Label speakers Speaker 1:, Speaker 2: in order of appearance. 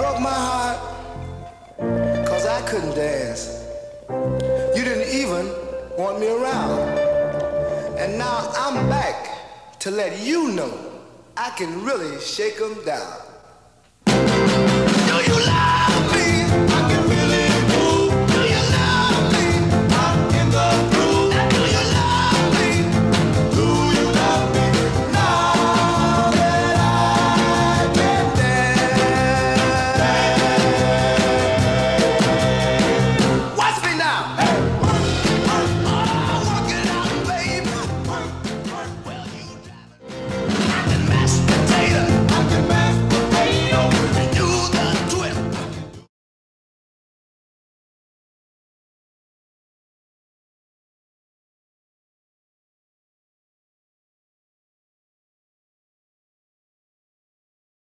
Speaker 1: Broke my heart cause I couldn't dance. You didn't even want me around. And now I'm back to let you know I can really shake them down.